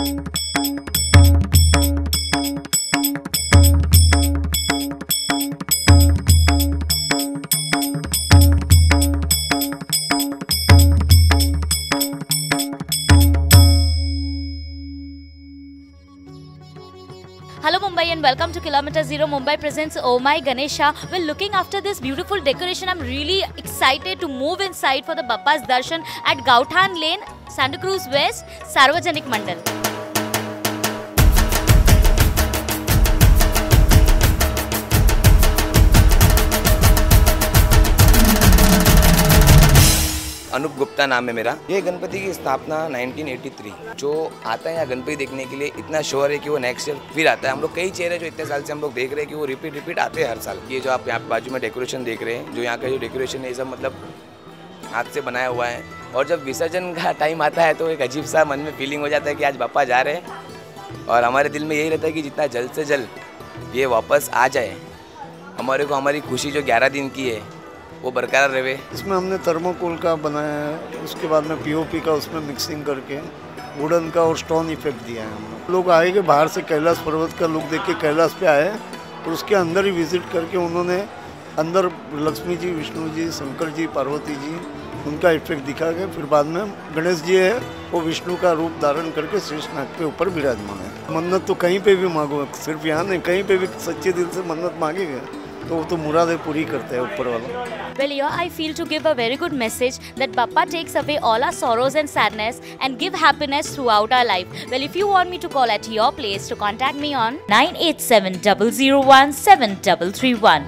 Hello Mumbai and welcome to Kilometer Zero. Mumbai presents Oh My Ganesha. We're looking after this beautiful decoration. I'm really excited to move inside for the Bappa's Darshan at Gauthan Lane, Santa Cruz West, Sarvajanik Mandal. Anoop Gupta नाम है मेरा। ये गणपति की स्थापना 1983 जो आता है यहाँ गणपति देखने के लिए, इतना श्योर है कि वो नेक्स्ट ईयर फिर आता है। हम लोग कई चेहरे जो इतने साल से हम लोग देख रहे हैं कि वो रिपीट रिपीट आते हैं हर साल। ये जो आप यहाँ बाजू में डेकोरेशन देख रहे हैं, जो यहाँ का जो डेकोरेशन है, ये सब मतलब हाथ से बनाया हुआ है। और जब विसर्जन का टाइम आता है तो एक अजीब सा मन में फीलिंग हो जाता है कि आज पापा जा रहे हैं। और हमारे दिल में यही रहता है कि जितना जल्द से जल्द ये वापस आ जाए। हमारे को हमारी खुशी जो ग्यारह दिन की है वो बरकरार रहे। इसमें हमने थर्मोकोल का बनाया है, उसके बाद में पीओपी का उसमें मिक्सिंग करके वुडन का और स्टोन इफ़ेक्ट दिया है हम लोग आए कि बाहर से कैलाश पर्वत का लुक देख के कैलाश पे आए तो उसके अंदर ही विज़िट करके उन्होंने अंदर लक्ष्मी जी, विष्णु जी, शंकर जी, पार्वती जी, उनका इफ़ेक्ट दिखा के फिर बाद में गणेश जी है, वो विष्णु का रूप धारण करके शीर्ष नाग के ऊपर विराजमान है। मन्नत तो कहीं पे भी मांगो, सिर्फ़ यहाँ नहीं, कहीं पे भी सच्चे दिल से मन्नत मांगेगा तो वो तो मुरादें पूरी करते हैं ऊपर वाला Well, here I feel to give a very good message that Bappa takes away all our sorrows and sadness and give happiness throughout our life. Well, if you want me to call at your place, to contact me on 987 001 7331.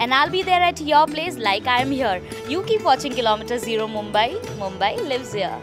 And I'll be there at your place like I am here. You keep watching Kilometer Zero Mumbai. Mumbai lives here.